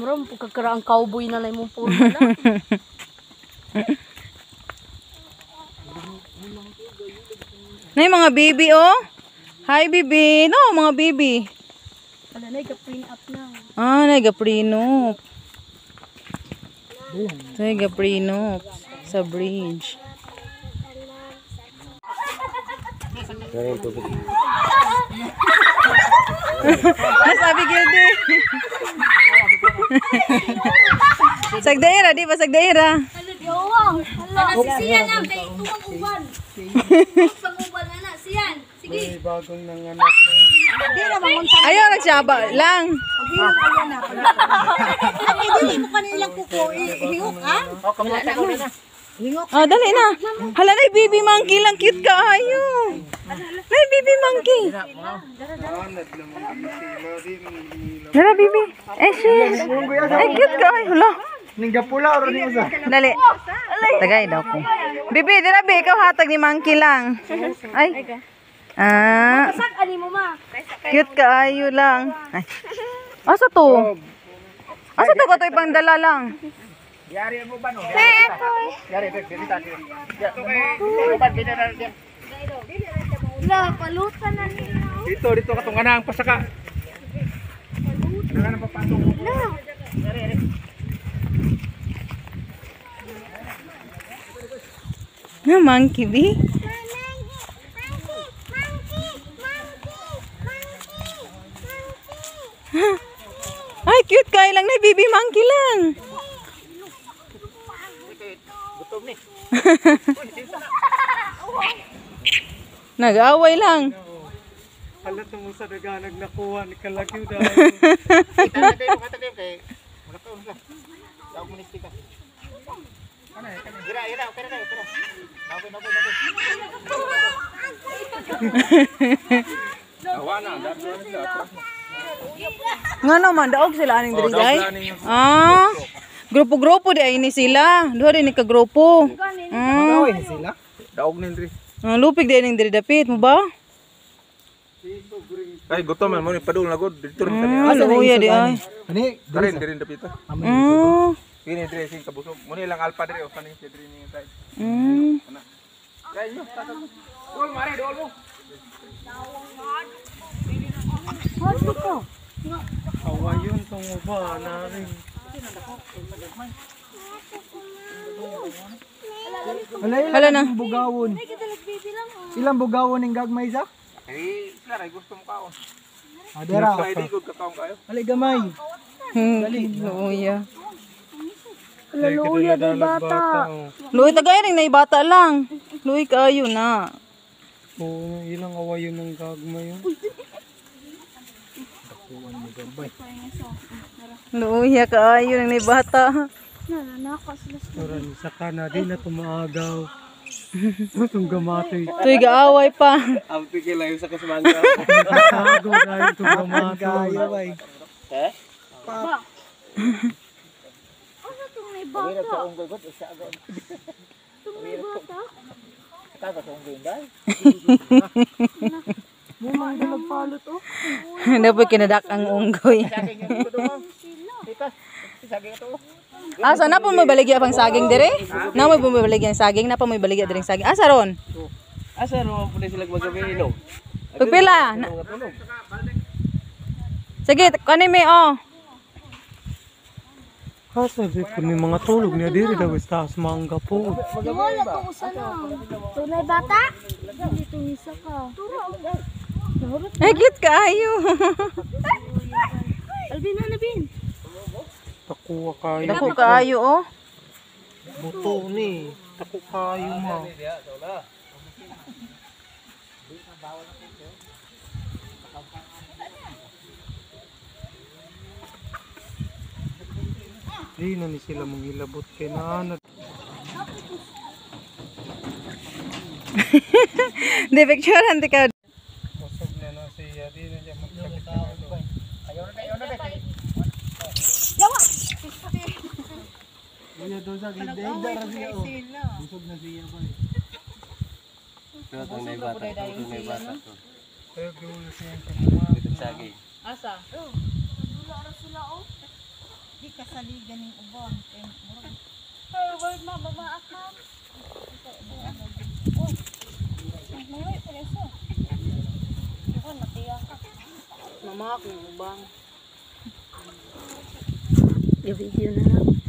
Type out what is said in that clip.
Maram, pagkakaraang cowboy na lang mong puro na. Na yung mga baby, oh. Hi, baby. No, mga baby. Wala na, i-print up na. Ah, nagaprino. Nagaprino. Sa bridge. Nasabi gildi. Sagdaira, di ba sagdaira? Ano, yowang. Hala, si Sian na, kay tumang uban. Pang uban na na, Sian. Sige. Bagong nanganak. Ayaw, nagsaba lang. Hindi mo kanilang kuko, ihiyok, ha? Ah, dali na. Hala na, baby monkey lang. Cute ka, ayo. Na, baby monkey. Hala, baby. Eh, sis. Ay, cute ka. Ay, hala. Ningga pula oro ni usa. Dali. Tagay daw ko. Bibi, dira, be. Ikaw hatag ni monkey lang. Ay. Ah, ani mo, ma. cute ka, ayo lang. Ay. Asa to? Asa to ka to ipang dala lang? Yari mo ba no? Yari dito dito tayo. Ya, mo ba dito na diyan. Wala, palutan na nila. Dito dito ka tunganang pasaka. Tunganang papatong. Na, monkey, bi. Ay, cute ka lang na, baby monkey lang. Nag-away lang. Hala to mo sa daganag nakuha ni kalagyo dahil. Kita na tayo kata tayo kay Malakaw sa. Daw mo ni ka. Ano, kana. Okay na tayo, okay na. Okay, okay, okay. Nga naman, daog sila aning diri day. Ah, grupo-grupo di ay ni sila. Duha din ni ka grupo. Mm. ni sila. Daog ni Andre. Ah, lupig di ning diri dapit mo ba? Ay, gutom man mo ni padul na god. Dito rin Ah, luya di ay. Ani, Karin diri dapita. Mm. Kini diri sing kabusog. Mo ni lang alpa diri o kanin si diri ni tay. Mm. Kay nyo. Dol mare dol mo. kawayon tong uba na rin. Hala na. bugawon. Ilang bugawon ning gagmay sa? Ay, sila gusto mo kaon. Adera. Kay di gud ka kaon kayo. Ali gamay. Hmm, luya. Laluya din bata. Luy tagay ring na bata lang. Luy kayo na. Oo, ilang awayon ng gagmay yun. Luya kayo ring na bata. Turan sa kana di na tumaagaw. Itong gamatay. Tuy gaaway pa. Ang pikil lang sa kasmanga. Agaw dahil itong gamatay. Dapat kinadak ang unggoy. Asa na po mo baligya pang saging dire? Na mo po baligya ang saging, na po mo baligya dire ang saging. Asa ron? Asa ro mo sila magabi ilong? Pagpila. Sige, kani mi oh. Asa di ko may mga tulog niya diri daw sa taas mangga po. Wala to. Tunay bata? Hindi to isa ka. Ay, cute kayo. Alvin na, Alvin. Takuha kayo. Dako kayo oh. Buto ni. Taku kayo ma. Di na ni sila manghilabot kay na Di picture hindi ka. Busog na na siya. Di na siya magkakita. Kuya doon sa gilid. Dara siya oh. Busog na siya ba. Kaya gulo siya sa mga. Asa? Dula ra sila oh. Di kasaligan ng ubon. Hey, word ma bamaat na. Oh. May pa eso. Ako natiya ka. Mamak ng ubang. i-video na lang.